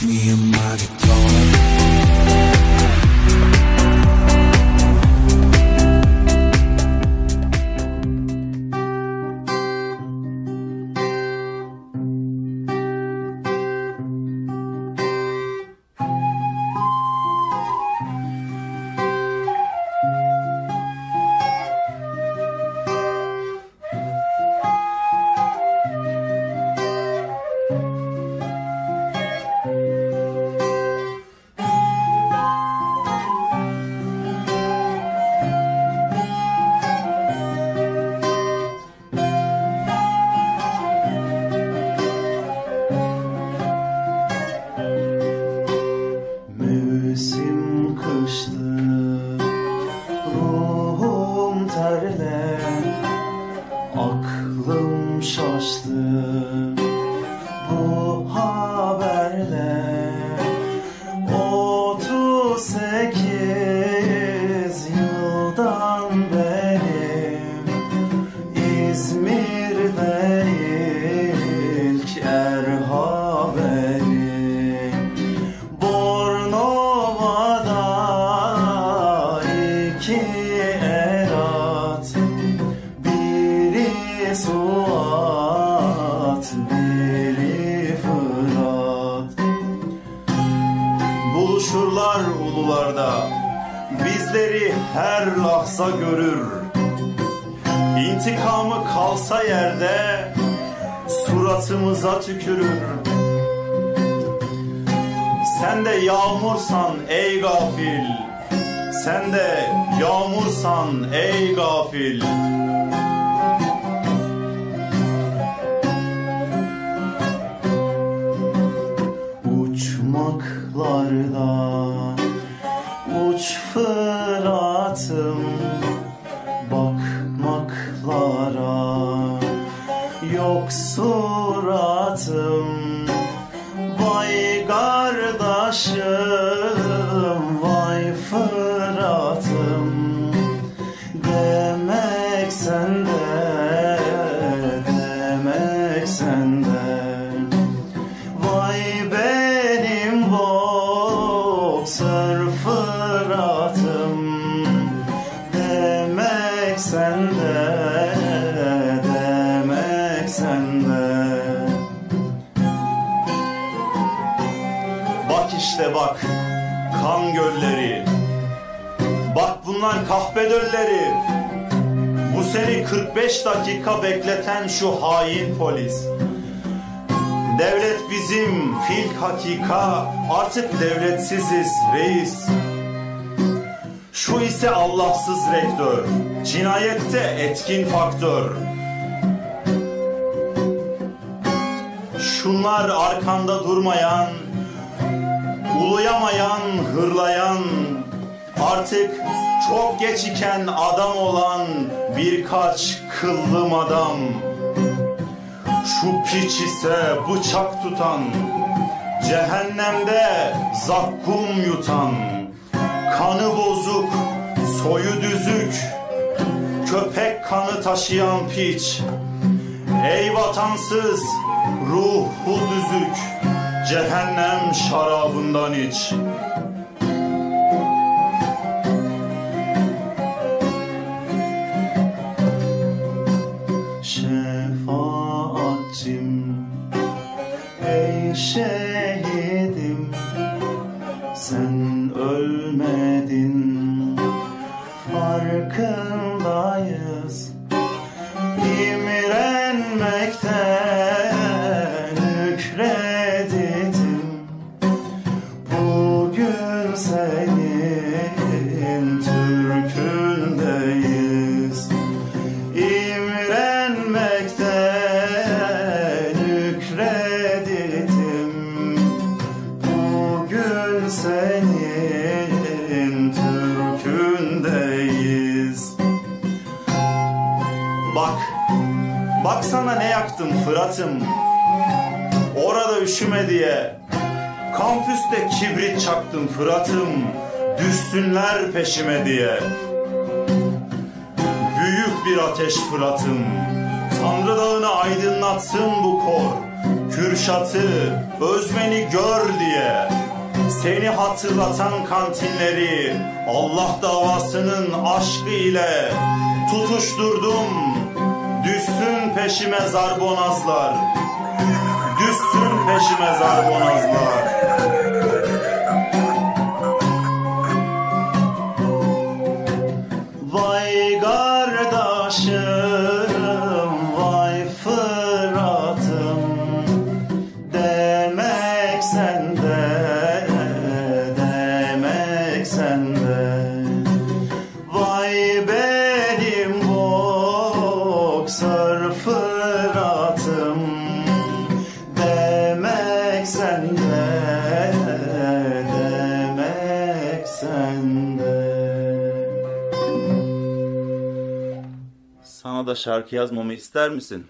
me and my guitar. Lahza görür. İntikamı kalsa yerde Suratımıza tükürür. Sen de yağmursan ey gafil Sen de yağmursan ey gafil. Uçmaklarda Vay kardeşim, kan gölleri Bak bunlar kahpe dölleri. Bu seni 45 dakika bekleten şu hain polis. Devlet bizim fil hakika Artık devletsiziz reis. Şu ise Allahsız rektör Cinayette etkin faktör. Şunlar arkanda durmayan Uluyamayan, hırlayan, artık çok geç iken adam olan birkaç kıllım adam. Şu piç ise bıçak tutan, cehennemde zakkum yutan, kanı bozuk, soyu düzük, köpek kanı taşıyan piç. Ey vatansız, ruhu düzük, cehennem şarabından iç. Şefaatçim, ey şehidim, yaktım Fırat'ım. Orada üşüme diye. Kampüste kibrit çaktım Fırat'ım. Düşsünler peşime diye. Büyük bir ateş Fırat'ım. Tanrı dağını aydınlatsın bu kor. Kürşat'ı Özmen'i gör diye Seni hatırlatan kantinleri Allah davasının aşkı ile Tutuşturdum Düşsün peşime zarbonazlar. Düşsün peşime zarbonazlar da şarkı yazmamı ister misin?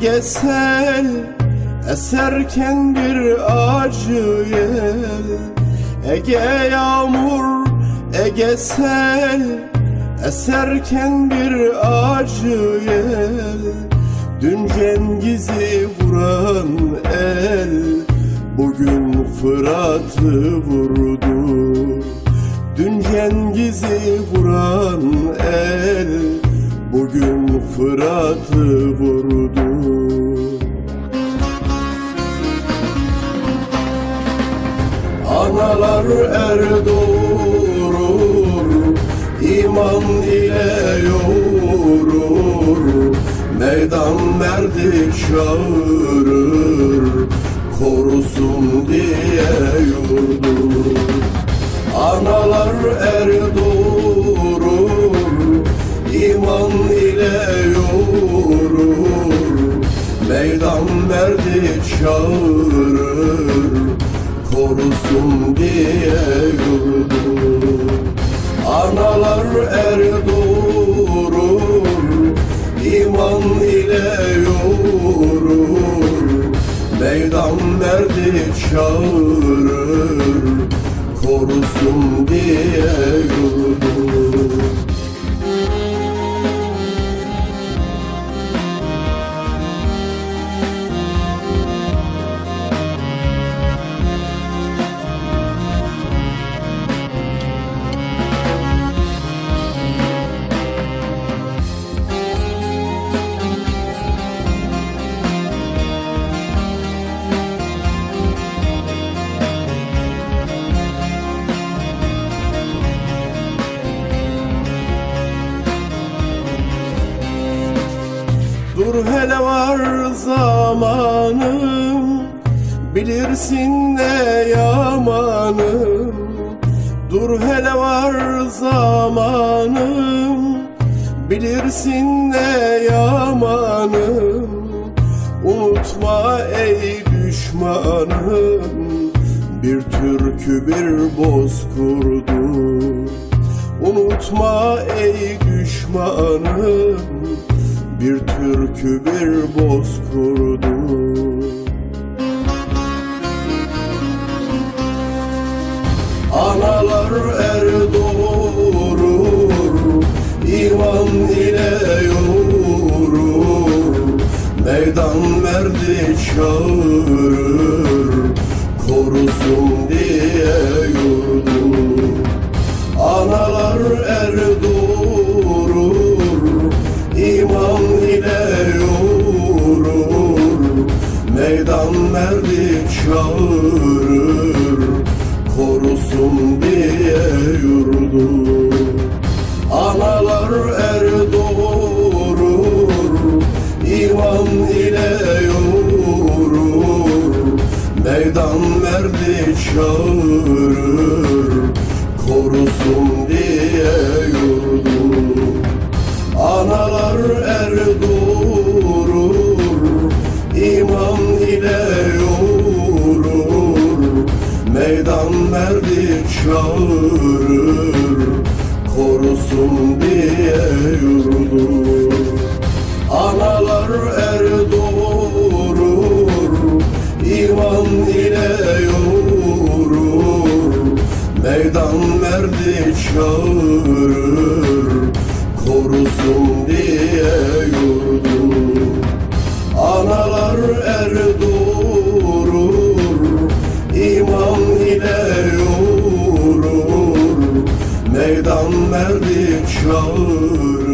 Ege sel Eserken bir acı Ege yağmur, Ege sel Eserken bir acı Dün Cengiz'i vuran el Bugün Fırat'ı vurdu. Dün Cengiz'i vuran el Bugün Fırat'ı vurdu. Analar er doğurur iman ile yoğurur. Meydan merdi çağırır Meydan merdi çağırır Korusun diye yurdur zamanım Bilirsin ne yamanım. Dur hele var zamanım Bilirsin ne yamanım. Unutma ey düşmanım Bir türkü bir bozkurdu Unutma ey düşmanım bir türkü bir bozkurdu. Analar er doğurur iman ile yoğurur. Meydan merdi çağırır Korusun diye yurdur Analar er doğurur çağırır Korusun diye yurdur Analar er doğurur iman ile yoğurur. Meydan merdi çağırır çağırır Korusun diye yurdu Analar erdurur iman ile yoğurur. Meydan merdi çağırır merdi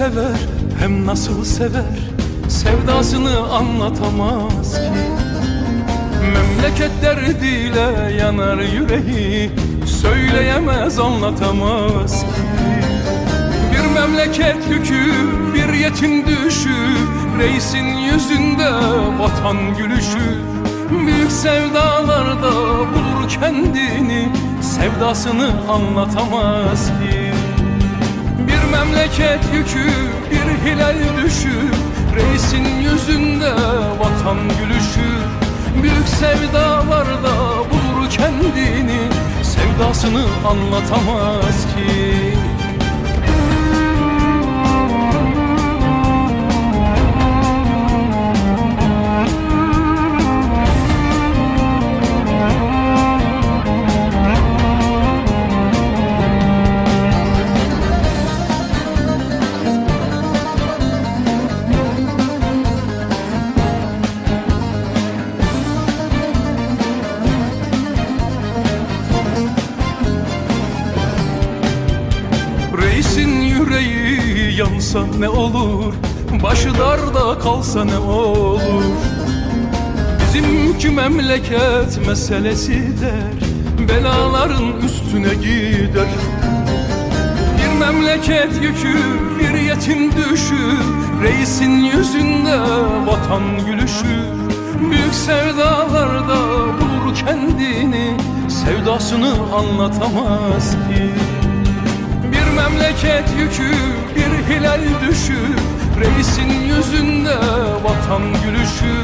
sever hem nasıl sever Sevdasını anlatamaz. Ki Memleket derdiyle yanar yüreği Söyleyemez anlatamaz. Ki Bir memleket yükü bir yetim düşü Reisin yüzünde vatan gülüşü. Büyük sevdalarda bulur kendini Sevdasını anlatamaz ki memleket yükü, bir hilal düşü. Reisin yüzünde vatan gülüşü. Büyük sevdalarda bulur kendini. Sevdasını anlatamaz ki kalsa ne olur? Bizimki memleket meselesi der Belaların üstüne gider. Bir memleket yükü bir yetim düşü Reisin yüzünde vatan gülüşü Büyük sevdalarda bulur kendini Sevdasını anlatamaz ki. Bir memleket yükü, bir hilal düşü Reisin yüzünde vatan gülüşü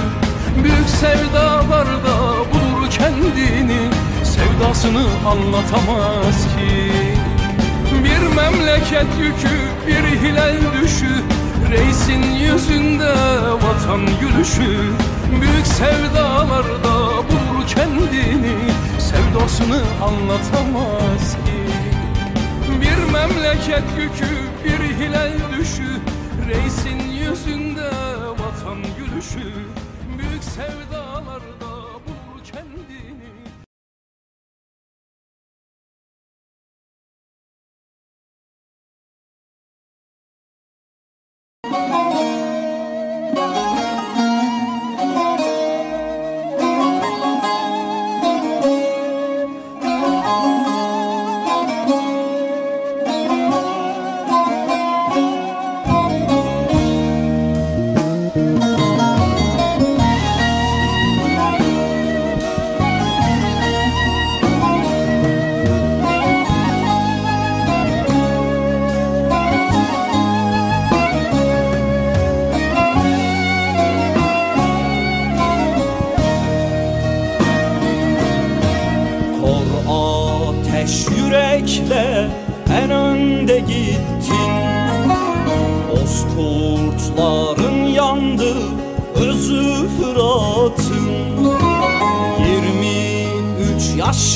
Büyük sevdalarda bulur kendini. Sevdasını anlatamaz ki. Bir memleket yükü, bir hilal düşü. Reisin yüzünde vatan gülüşü Büyük sevdalarda bulur kendini. Sevdasını anlatamaz ki. Bir memleket yükü, bir hilal düşü Reisin yüzünde vatan gülüşü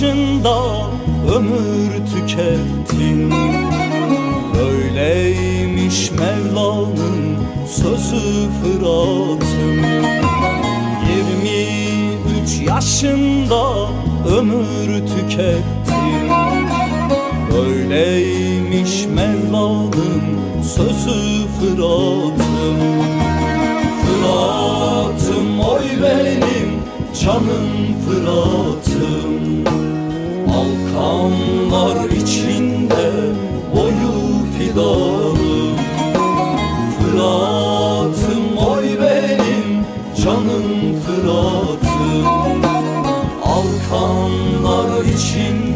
23 yaşında ömür tükettin. Böyleymiş Mevla'nın sözü Fırat'ın. 23 yaşında ömür tükettin. Böyleymiş Mevla'nın sözü Fırat'ım Fırat'ım oy benim canım Fırat'ım Alkanlar içinde boyu fidanım Fırat'ım oy benim canım Fırat'ım. Alkanlar içinde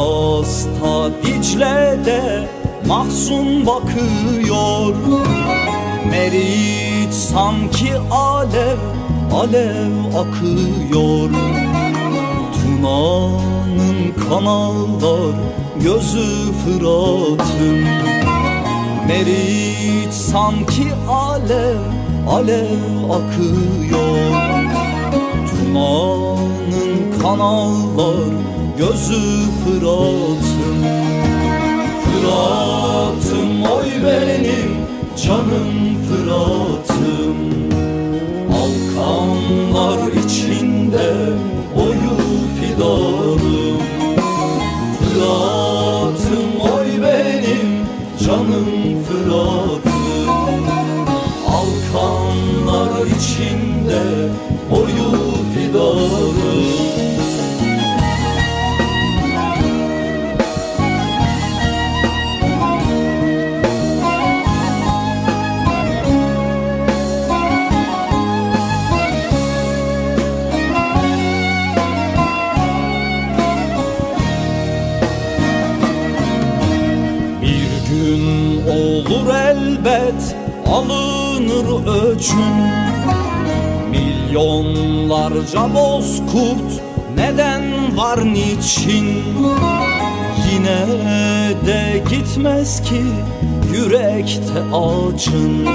Arasta Dicle'de mahzun bakıyor. Meriç sanki alev alev akıyor. Tuna'nın kanallar gözü Fırat'ın. Meriç sanki alev alev akıyor. Tuna'nın kanallar gözü Fırat'ın Fırat'ım oy benim canım Fırat'ım elbet alınır öcün Milyonlarca bozkurt neden var niçin? Yine de gitmez ki yürekte acın